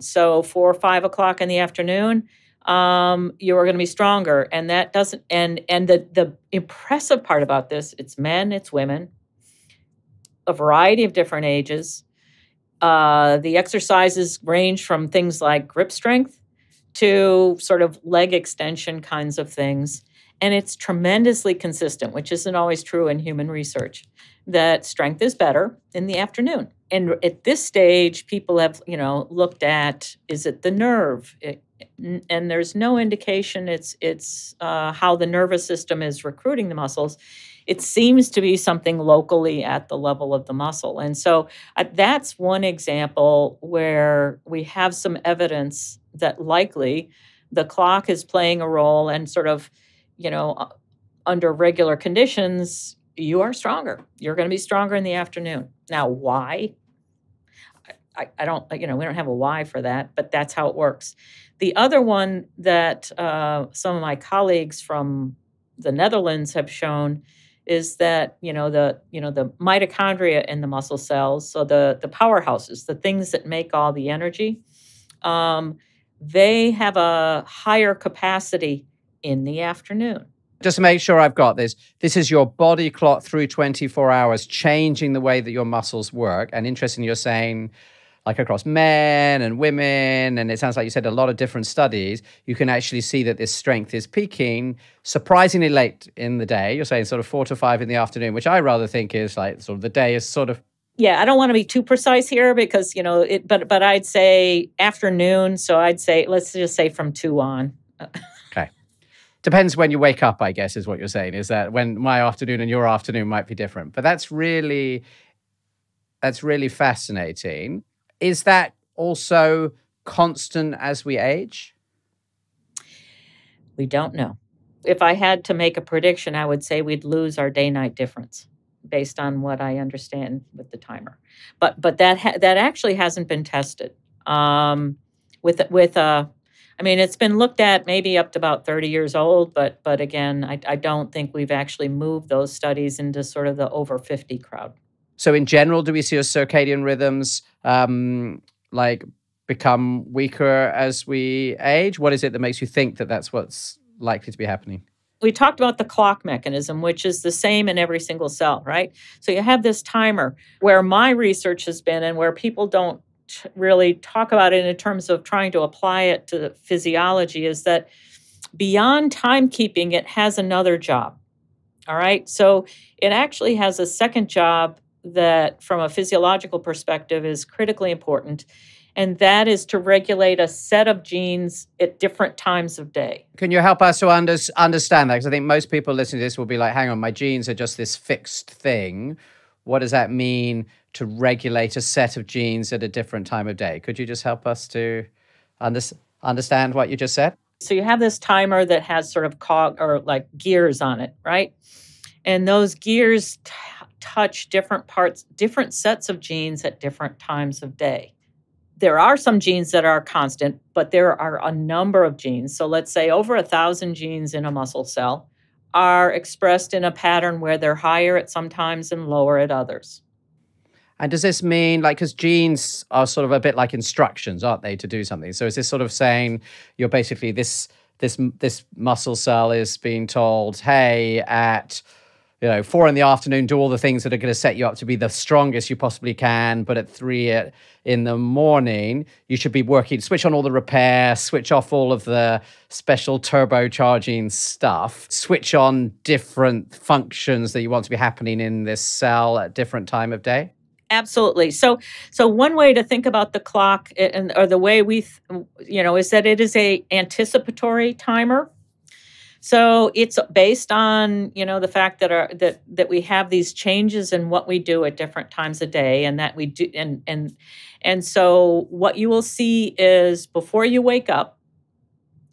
So four or five o'clock in the afternoon, um, you are going to be stronger. And that doesn't and and the the impressive part about this, it's men, it's women, a variety of different ages. Uh, the exercises range from things like grip strength to sort of leg extension kinds of things. And it's tremendously consistent, which isn't always true in human research, that strength is better in the afternoon. And at this stage, people have, you know, looked at is it the nerve? It, and there's no indication it's it's uh, how the nervous system is recruiting the muscles. It seems to be something locally at the level of the muscle, and so uh, that's one example where we have some evidence that likely the clock is playing a role, and sort of you know, uh, under regular conditions, you are stronger. You're going to be stronger in the afternoon. Now, why? I, I don't, you know, we don't have a why for that, but that's how it works. The other one that uh, some of my colleagues from the Netherlands have shown is that you know the you know the mitochondria in the muscle cells, so the the powerhouses, the things that make all the energy, um, they have a higher capacity in the afternoon. Just to make sure I've got this, this is your body clock through 24 hours, changing the way that your muscles work. And interesting, you're saying like across men and women, and it sounds like you said a lot of different studies, you can actually see that this strength is peaking surprisingly late in the day. You're saying sort of four to five in the afternoon, which I rather think is like sort of the day is sort of yeah, I don't want to be too precise here because you know it, but but I'd say afternoon. So I'd say let's just say from two on. depends when you wake up, I guess, is what you're saying. Is that when my afternoon and your afternoon might be different? But that's really that's really fascinating. Is that also constant as we age? We don't know. If I had to make a prediction, I would say we'd lose our day-night difference based on what I understand with the timer. But but that ha- that actually hasn't been tested. Um, with with a I mean, it's been looked at maybe up to about 30 years old, but but again, I, I don't think we've actually moved those studies into sort of the over 50 crowd. So, in general, do we see our circadian rhythms um, like become weaker as we age? What is it that makes you think that that's what's likely to be happening? We talked about the clock mechanism, which is the same in every single cell, right? So you have this timer where my research has been and where people don't really talk about it in terms of trying to apply it to physiology is that beyond timekeeping, it has another job. All right. So it actually has a second job that, from a physiological perspective, is critically important. And that is to regulate a set of genes at different times of day. Can you help us to under- understand that? Because I think most people listening to this will be like, hang on, my genes are just this fixed thing. What does that mean to regulate a set of genes at a different time of day. Could you just help us to under, understand what you just said? So you have this timer that has sort of cog or like gears on it, right? And those gears touch different parts, different sets of genes at different times of day. There are some genes that are constant, but there are a number of genes. So let's say over a thousand genes in a muscle cell are expressed in a pattern where they're higher at some times and lower at others. And does this mean like because genes are sort of a bit like instructions, aren't they, to do something? So is this sort of saying you're basically this this this muscle cell is being told, hey, at you know four in the afternoon, do all the things that are going to set you up to be the strongest you possibly can, but at three in the morning, you should be working, switch on all the repair, switch off all of the special turbocharging stuff, switch on different functions that you want to be happening in this cell at different time of day. Absolutely. So, so one way to think about the clock, and or the way we, you know, is that it is a anticipatory timer. So it's based on you know the fact that our that that we have these changes in what we do at different times of day, and that we do, and and and so what you will see is before you wake up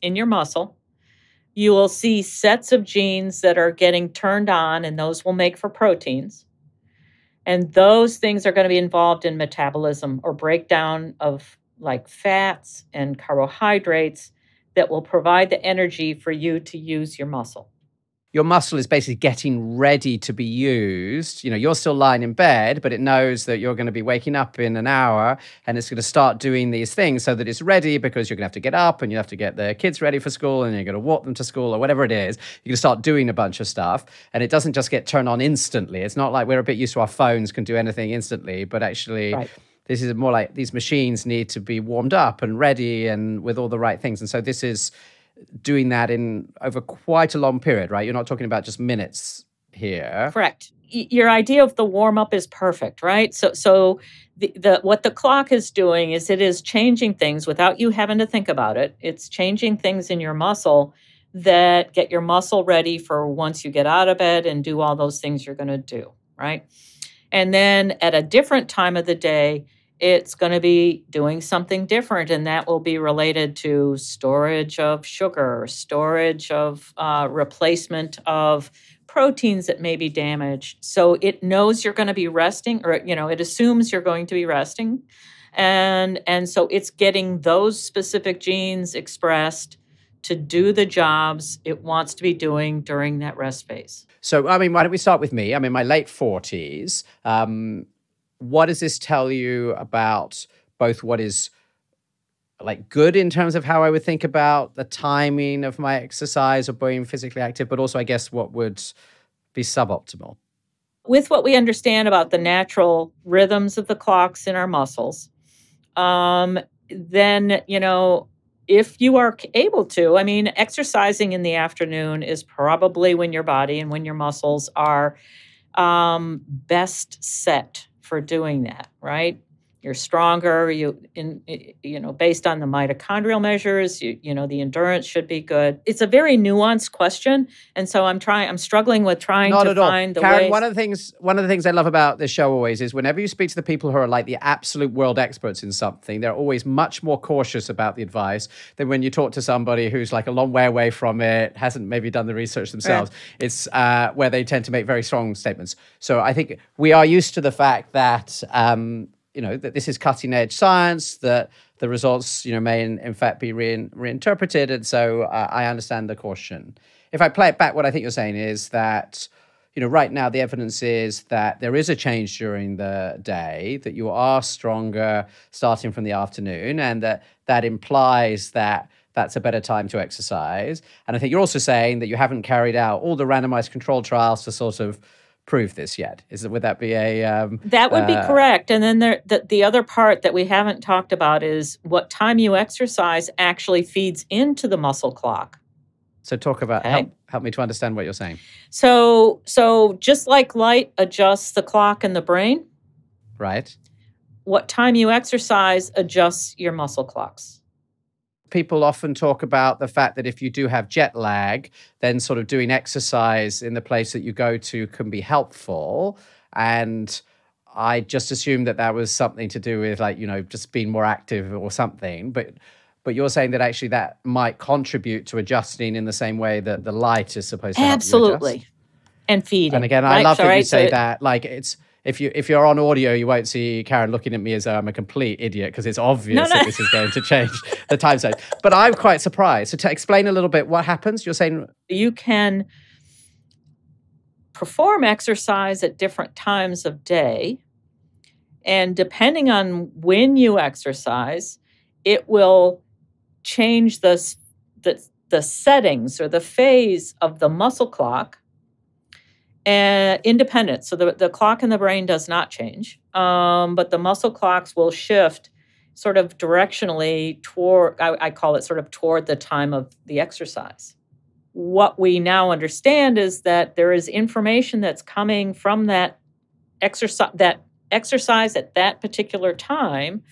in your muscle, you will see sets of genes that are getting turned on, and those will make for proteins. And those things are going to be involved in metabolism or breakdown of like fats and carbohydrates that will provide the energy for you to use your muscle. your muscle is basically getting ready to be used. You know, you're still lying in bed, but it knows that you're going to be waking up in an hour and it's going to start doing these things so that it's ready because you're going to have to get up and you have to get the kids ready for school and you're going to walk them to school or whatever it is. You're going to start doing a bunch of stuff and it doesn't just get turned on instantly. It's not like we're a bit used to our phones can do anything instantly, but actually. Right this is more like these machines need to be warmed up and ready and with all the right things and so this is doing that in over quite a long period, right? You're not talking about just minutes here. Correct. your idea of the warm up is perfect, right? So, so the, the what the clock is doing is it is changing things without you having to think about it. It's changing things in your muscle that get your muscle ready for once you get out of bed and do all those things you're going to do, right? And then at a different time of the day, it's going to be doing something different, and that will be related to storage of sugar, storage of uh, replacement of proteins that may be damaged. So it knows you're going to be resting, or you know, it assumes you're going to be resting, and and so it's getting those specific genes expressed to do the jobs it wants to be doing during that rest phase. So, I mean, why don't we start with me? I'm in my late 40s. Um, what does this tell you about both what is like good in terms of how I would think about the timing of my exercise or being physically active, but also I guess what would be suboptimal? With what we understand about the natural rhythms of the clocks in our muscles, um, then, you know, if you are able to, I mean, exercising in the afternoon is probably when your body and when your muscles are um, best set for doing that, right? You're stronger. You in you know based on the mitochondrial measures. You you know the endurance should be good. It's a very nuanced question, and so I'm trying. I'm struggling with trying Not to at find all. the Karyn, ways. one of the things one of the things I love about this show always is whenever you speak to the people who are like the absolute world experts in something, they're always much more cautious about the advice than when you talk to somebody who's like a long way away from it, hasn't maybe done the research themselves. Right. It's uh, where they tend to make very strong statements. So I think we are used to the fact that. Um, you know that this is cutting edge science that the results you know may in, in fact be re- reinterpreted. And so uh, i understand the caution. If i play it back what i think you're saying is that you know right now the evidence is that there is a change during the day that you are stronger starting from the afternoon and that that implies that that's a better time to exercise. And i think you're also saying that you haven't carried out all the randomized control trials to sort of prove this yet. Is it would that be a um, that would be uh, correct? And then there, the the other part that we haven't talked about is what time you exercise actually feeds into the muscle clock. So talk about okay. help help me to understand what you're saying. So so just like light adjusts the clock in the brain, right? What time you exercise adjusts your muscle clocks people often talk about the fact that if you do have jet lag, then sort of doing exercise in the place that you go to can be helpful. And I just assumed that that was something to do with like, you know, just being more active or something. But but you're saying that actually that might contribute to adjusting in the same way that the light is supposed to absolutely and feeding. And again, I love that you say so that. Like it's if you if you're on audio, you won't see Karyn looking at me as though I'm a complete idiot because it's obvious no, no. that this is going to change the time zone. But I'm quite surprised. So to explain a little bit what happens, you're saying you can perform exercise at different times of day, and depending on when you exercise, it will change the the, the settings or the phase of the muscle clock and independent. So the, the clock in the brain does not change, um, but the muscle clocks will shift sort of directionally toward, I, I call it sort of toward the time of the exercise. What we now understand is that there is information that's coming from that exercise that exercise at that particular time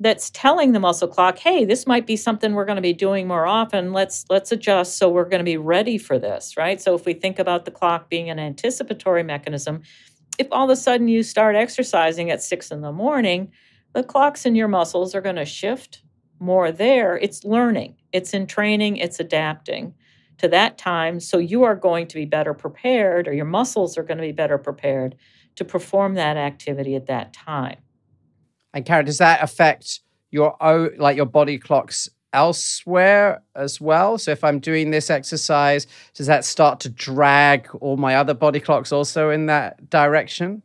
that's telling the muscle clock, hey, this might be something we're going to be doing more often. Let's let's adjust so we're going to be ready for this, right? So if we think about the clock being an anticipatory mechanism, if all of a sudden you start exercising at six in the morning, the clocks in your muscles are going to shift more there. It's learning, it's in training, it's adapting to that time. So you are going to be better prepared, or your muscles are going to be better prepared to perform that activity at that time. And Karyn, does that affect your like your body clocks elsewhere as well? So if I'm doing this exercise, does that start to drag all my other body clocks also in that direction?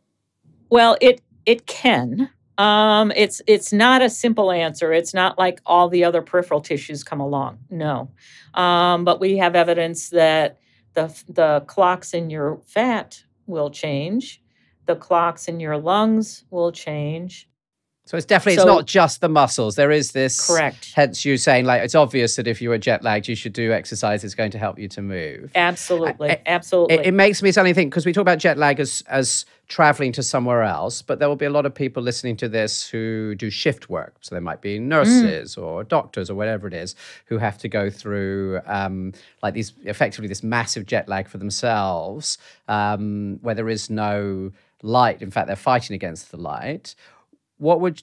Well, it it can. Um, it's it's not a simple answer. It's not like all the other peripheral tissues come along. No, um, but we have evidence that the the clocks in your fat will change, the clocks in your lungs will change, so it's definitely so, it's not just the muscles. There is this correct. Hence, you saying like it's obvious that if you are jet lagged, you should do exercise. It's going to help you to move. Absolutely, absolutely. It, it, makes me suddenly think because we talk about jet lag as as traveling to somewhere else, but there will be a lot of people listening to this who do shift work. So there might be nurses mm. or doctors or whatever it is who have to go through um, like these effectively this massive jet lag for themselves, um, where there is no light. In fact, they're fighting against the light what would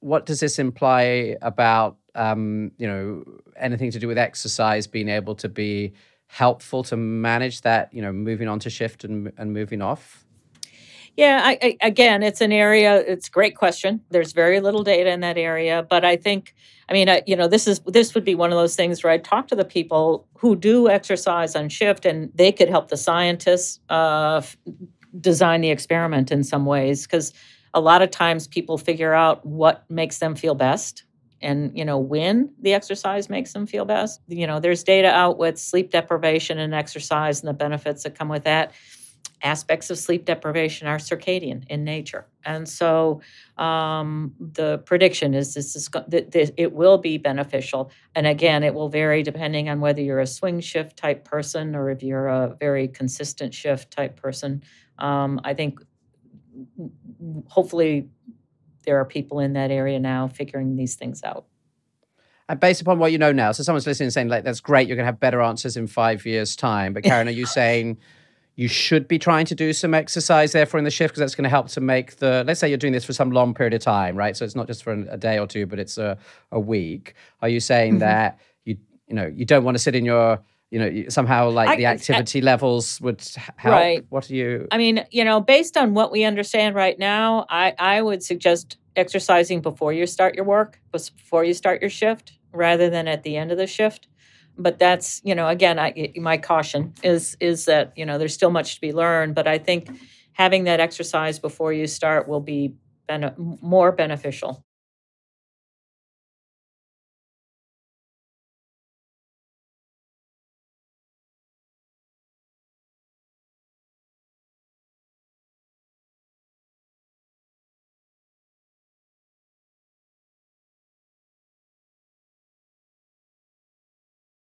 what does this imply about um, you know anything to do with exercise being able to be helpful to manage that you know moving on to shift and, and moving off? Yeah I, I, again it's an area it's a great question. There's very little data in that area but i think i mean I, you know this is this would be one of those things where i talk to the people who do exercise on shift and they could help the scientists uh, design the experiment in some ways because a lot of times people figure out what makes them feel best and you know when the exercise makes them feel best. You know there's data out with sleep deprivation and exercise and the benefits that come with that. Aspects of sleep deprivation are circadian in nature. And so um, the prediction is this is that it will be beneficial. And again it will vary depending on whether you're a swing shift type person or if you're a very consistent shift type person. Um, i think hopefully there are people in that area now figuring these things out. And based upon what you know now, so someone's listening saying, like, that's great, you're going to have better answers in five years' time. But Karyn, are you saying you should be trying to do some exercise therefore in the shift because that's going to help to make the, let's say you're doing this for some long period of time, right? So it's not just for a day or two, but it's a, a week. Are you saying mm-hmm. that you, you know, you don't want to sit in your you know somehow like I, the activity I, levels would help. Right. What are you i mean you know based on what we understand right now i i would suggest exercising before you start your work before you start your shift rather than at the end of the shift. But that's you know again I, my caution is is that you know there's still much to be learned but i think having that exercise before you start will be bene- more beneficial